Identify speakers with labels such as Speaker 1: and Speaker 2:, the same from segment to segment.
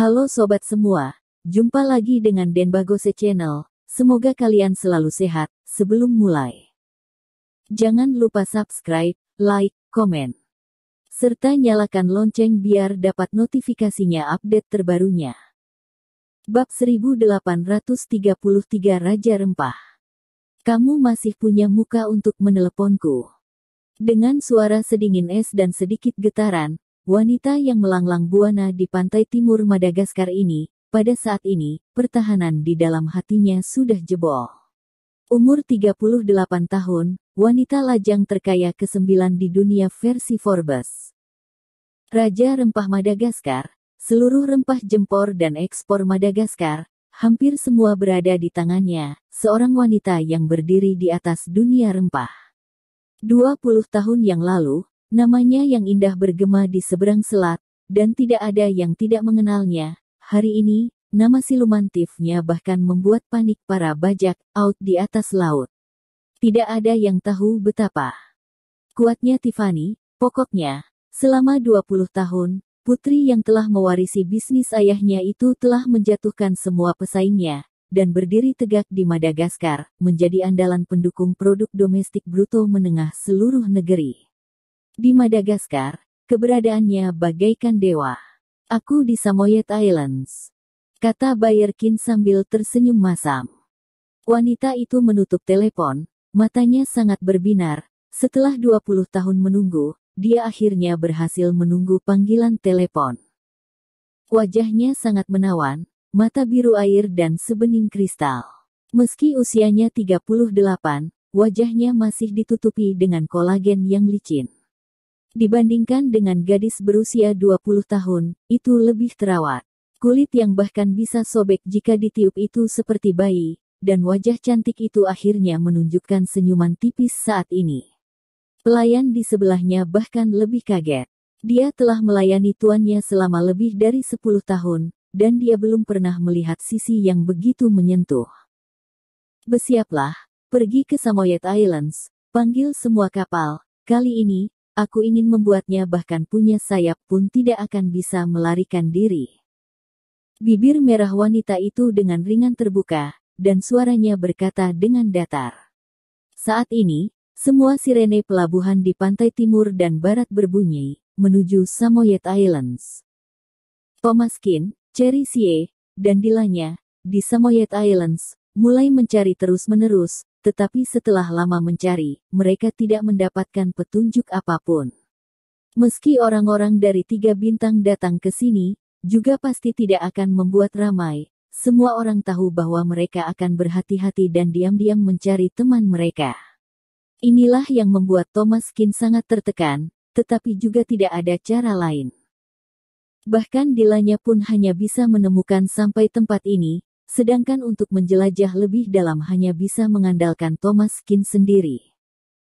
Speaker 1: Halo sobat semua, jumpa lagi dengan Denbagose Channel. Semoga kalian selalu sehat. Sebelum mulai, jangan lupa subscribe, like, komen, serta nyalakan lonceng biar dapat notifikasinya update terbarunya. Bab 1833 Raja Rempah Kamu masih punya muka untuk meneleponku. Dengan suara sedingin es dan sedikit getaran, Wanita yang melanglang buana di pantai timur Madagaskar ini, pada saat ini, pertahanan di dalam hatinya sudah jebol. Umur 38 tahun, wanita lajang terkaya ke-9 di dunia versi Forbes. Raja Rempah Madagaskar, seluruh rempah jempor dan ekspor Madagaskar, hampir semua berada di tangannya, seorang wanita yang berdiri di atas dunia rempah. 20 tahun yang lalu, Namanya yang indah bergema di seberang selat, dan tidak ada yang tidak mengenalnya. Hari ini, nama silumantifnya bahkan membuat panik para bajak out di atas laut. Tidak ada yang tahu betapa kuatnya Tiffany, pokoknya, selama 20 tahun, putri yang telah mewarisi bisnis ayahnya itu telah menjatuhkan semua pesaingnya, dan berdiri tegak di Madagaskar, menjadi andalan pendukung produk domestik bruto menengah seluruh negeri. Di Madagaskar, keberadaannya bagaikan dewa. Aku di Samoyed Islands. Kata Bayerkin sambil tersenyum masam. Wanita itu menutup telepon, matanya sangat berbinar. Setelah 20 tahun menunggu, dia akhirnya berhasil menunggu panggilan telepon. Wajahnya sangat menawan, mata biru air dan sebening kristal. Meski usianya 38, wajahnya masih ditutupi dengan kolagen yang licin. Dibandingkan dengan gadis berusia 20 tahun, itu lebih terawat. Kulit yang bahkan bisa sobek jika ditiup itu seperti bayi, dan wajah cantik itu akhirnya menunjukkan senyuman tipis saat ini. Pelayan di sebelahnya bahkan lebih kaget. Dia telah melayani tuannya selama lebih dari 10 tahun, dan dia belum pernah melihat sisi yang begitu menyentuh. Bersiaplah, pergi ke Samoyed Islands, panggil semua kapal, kali ini, Aku ingin membuatnya bahkan punya sayap pun tidak akan bisa melarikan diri. Bibir merah wanita itu dengan ringan terbuka, dan suaranya berkata dengan datar. Saat ini, semua sirene pelabuhan di pantai timur dan barat berbunyi, menuju Samoyed Islands. Pomaskin, Cherry Sie, dan Dilanya, di Samoyed Islands, mulai mencari terus-menerus, tetapi setelah lama mencari, mereka tidak mendapatkan petunjuk apa pun. Meski orang-orang dari tiga bintang datang ke sini, juga pasti tidak akan membuat ramai. Semua orang tahu bahwa mereka akan berhati-hati dan diam-diam mencari teman mereka. Inilah yang membuat Thomas Kin sangat tertekan, tetapi juga tidak ada cara lain. Bahkan Dilanya pun hanya bisa menemukan sampai tempat ini, sedangkan untuk menjelajah lebih dalam hanya bisa mengandalkan Thomas Kin sendiri.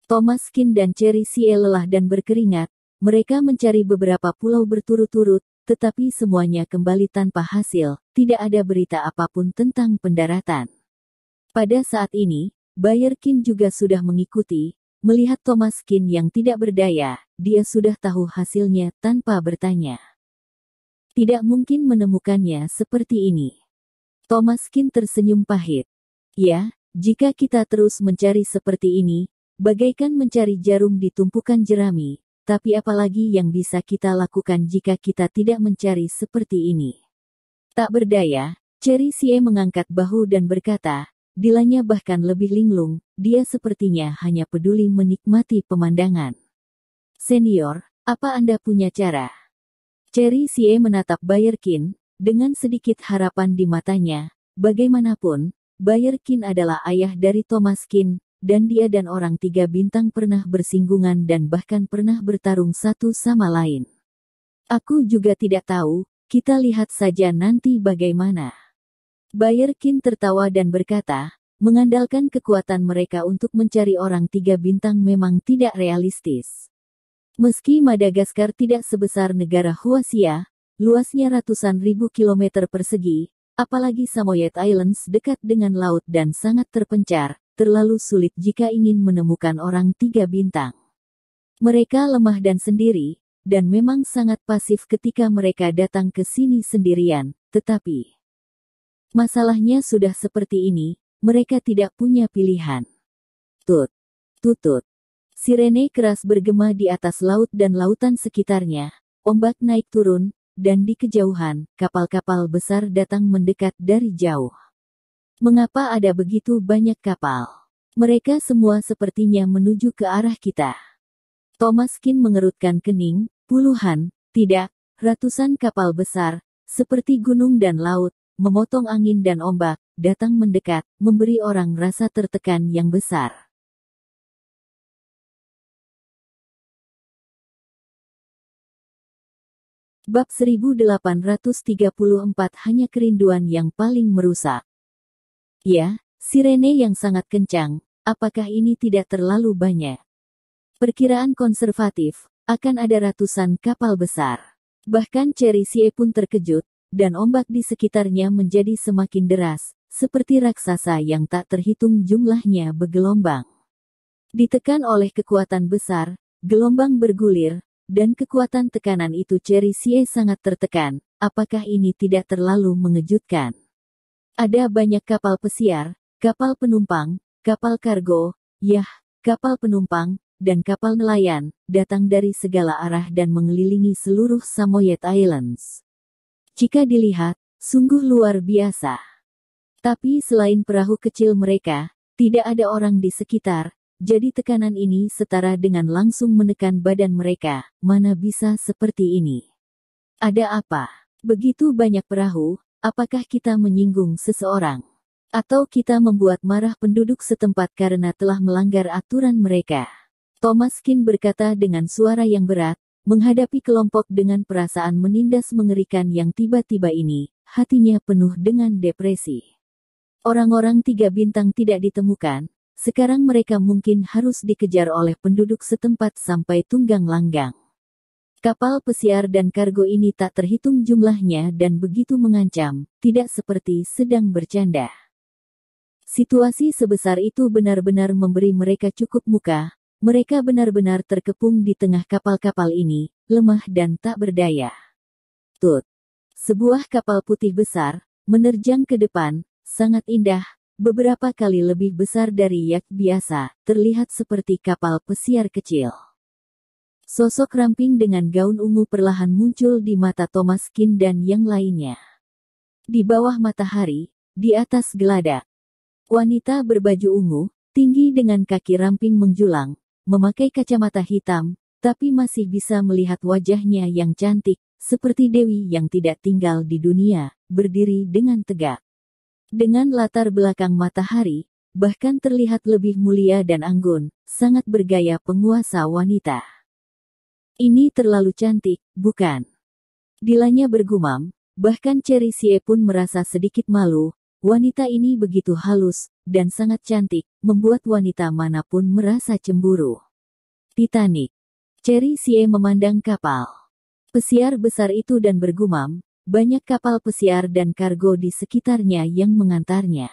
Speaker 1: Thomas Kin dan Cherry Sie lelah dan berkeringat, mereka mencari beberapa pulau berturut-turut, tetapi semuanya kembali tanpa hasil, tidak ada berita apa pun tentang pendaratan. Pada saat ini, Bayer Kin juga sudah mengikuti, melihat Thomas Kin yang tidak berdaya, dia sudah tahu hasilnya tanpa bertanya. Tidak mungkin menemukannya seperti ini. Thomas Kin tersenyum pahit. Ya, jika kita terus mencari seperti ini, bagaikan mencari jarum di tumpukan jerami, tapi apalagi yang bisa kita lakukan jika kita tidak mencari seperti ini? Tak berdaya, Cherry Sie mengangkat bahu dan berkata, Dilanya bahkan lebih linglung, dia sepertinya hanya peduli menikmati pemandangan. Senior, apa Anda punya cara? Cherry Sie menatap Bayerkin, dengan sedikit harapan di matanya, bagaimanapun, Bayer Kin adalah ayah dari Thomas Kin, dan dia dan orang tiga bintang pernah bersinggungan dan bahkan pernah bertarung satu sama lain. Aku juga tidak tahu, kita lihat saja nanti bagaimana. Bayer Kin tertawa dan berkata, mengandalkan kekuatan mereka untuk mencari orang tiga bintang memang tidak realistis. Meski Madagaskar tidak sebesar negara Huasia, Luasnya ratusan ribu kilometer persegi, apalagi Samoyed Islands dekat dengan laut dan sangat terpencar, terlalu sulit jika ingin menemukan orang tiga bintang. Mereka lemah dan sendiri, dan memang sangat pasif ketika mereka datang ke sini sendirian, tetapi masalahnya sudah seperti ini, mereka tidak punya pilihan. Tut, tutut. Sirene keras bergema di atas laut dan lautan sekitarnya, ombak naik turun, dan di kejauhan, kapal-kapal besar datang mendekat dari jauh. Mengapa ada begitu banyak kapal? Mereka semua sepertinya menuju ke arah kita. Thomas Kin mengerutkan kening, Puluhan, tidak, ratusan kapal besar, seperti gunung dan laut, memotong angin dan ombak, datang mendekat, memberi orang rasa tertekan yang besar. Bab 1834 hanya kerinduan yang paling merusak. Ya, sirene yang sangat kencang, apakah ini tidak terlalu banyak? Perkiraan konservatif, akan ada ratusan kapal besar. Bahkan Cherry Sie pun terkejut, dan ombak di sekitarnya menjadi semakin deras, seperti raksasa yang tak terhitung jumlahnya bergelombang. Ditekan oleh kekuatan besar, gelombang bergulir, dan kekuatan tekanan itu Cherry Sie sangat tertekan, apakah ini tidak terlalu mengejutkan? Ada banyak kapal pesiar, kapal penumpang, kapal kargo, yah, kapal penumpang, dan kapal nelayan, datang dari segala arah dan mengelilingi seluruh Samoyed Islands. Jika dilihat, sungguh luar biasa. Tapi selain perahu kecil mereka, tidak ada orang di sekitar, jadi tekanan ini setara dengan langsung menekan badan mereka, mana bisa seperti ini. Ada apa? Begitu banyak perahu, apakah kita menyinggung seseorang? Atau kita membuat marah penduduk setempat karena telah melanggar aturan mereka? Thomas Kin berkata dengan suara yang berat, menghadapi kelompok dengan perasaan menindas mengerikan yang tiba-tiba ini, hatinya penuh dengan depresi. Orang-orang tiga bintang tidak ditemukan, sekarang mereka mungkin harus dikejar oleh penduduk setempat sampai tunggang langgang. Kapal pesiar dan kargo ini tak terhitung jumlahnya dan begitu mengancam, tidak seperti sedang bercanda. Situasi sebesar itu benar-benar memberi mereka cukup muka, mereka benar-benar terkepung di tengah kapal-kapal ini, lemah dan tak berdaya. Tut. Sebuah kapal putih besar, menerjang ke depan, sangat indah, beberapa kali lebih besar dari yak biasa, terlihat seperti kapal pesiar kecil. Sosok ramping dengan gaun ungu perlahan muncul di mata Thomas Kin dan yang lainnya. Di bawah matahari, di atas geladak, wanita berbaju ungu, tinggi dengan kaki ramping menjulang, memakai kacamata hitam, tapi masih bisa melihat wajahnya yang cantik, seperti Dewi yang tidak tinggal di dunia, berdiri dengan tegak. Dengan latar belakang matahari, bahkan terlihat lebih mulia dan anggun, sangat bergaya penguasa wanita. Ini terlalu cantik, bukan? Dilanya bergumam, bahkan Cherry Sie pun merasa sedikit malu, wanita ini begitu halus, dan sangat cantik, membuat wanita mana pun merasa cemburu. Titanic. Cherry Sie memandang kapal. Pesiar besar itu dan bergumam, banyak kapal pesiar dan kargo di sekitarnya yang mengantarnya.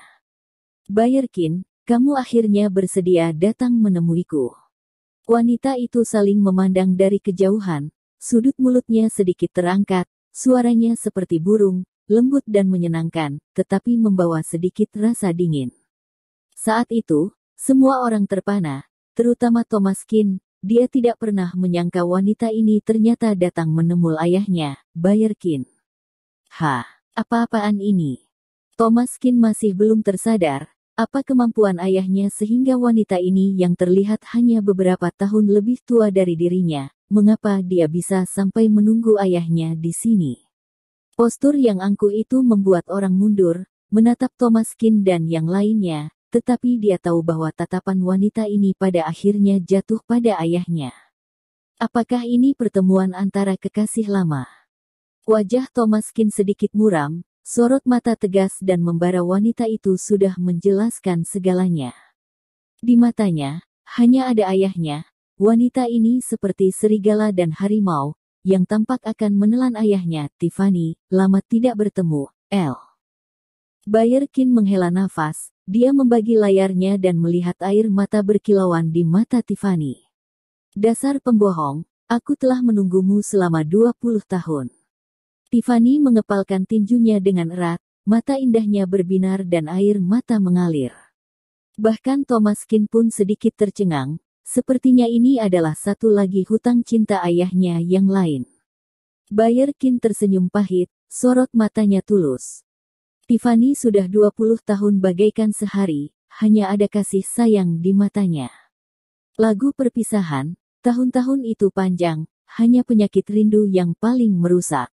Speaker 1: Bayerkin, kamu akhirnya bersedia datang menemuiku. Wanita itu saling memandang dari kejauhan, sudut mulutnya sedikit terangkat, suaranya seperti burung, lembut dan menyenangkan, tetapi membawa sedikit rasa dingin. Saat itu, semua orang terpana, terutama Thomas Kin, dia tidak pernah menyangka wanita ini ternyata datang menemul ayahnya, Bayer Kin. Ha, apa-apaan ini? Thomas Kin masih belum tersadar, apa kemampuan ayahnya sehingga wanita ini yang terlihat hanya beberapa tahun lebih tua dari dirinya, mengapa dia bisa sampai menunggu ayahnya di sini. Postur yang angkuh itu membuat orang mundur, menatap Thomas Kin dan yang lainnya, tetapi dia tahu bahwa tatapan wanita ini pada akhirnya jatuh pada ayahnya. Apakah ini pertemuan antara kekasih lama? Wajah Thomas Kin sedikit muram, sorot mata tegas dan membara wanita itu sudah menjelaskan segalanya. Di matanya, hanya ada ayahnya, wanita ini seperti serigala dan harimau, yang tampak akan menelan ayahnya, Tiffany, lama tidak bertemu, L. Bayer Kin menghela nafas, dia membagi layarnya dan melihat air mata berkilauan di mata Tiffany. Dasar pembohong, Aku telah menunggumu selama 20 tahun. Tiffany mengepalkan tinjunya dengan erat, mata indahnya berbinar dan air mata mengalir. Bahkan Thomas Kin pun sedikit tercengang, sepertinya ini adalah satu lagi hutang cinta ayahnya yang lain. Bayer Kin tersenyum pahit, sorot matanya tulus. Tiffany sudah 20 tahun bagaikan sehari, hanya ada kasih sayang di matanya. Lagu perpisahan, tahun-tahun itu panjang, hanya penyakit rindu yang paling merusak.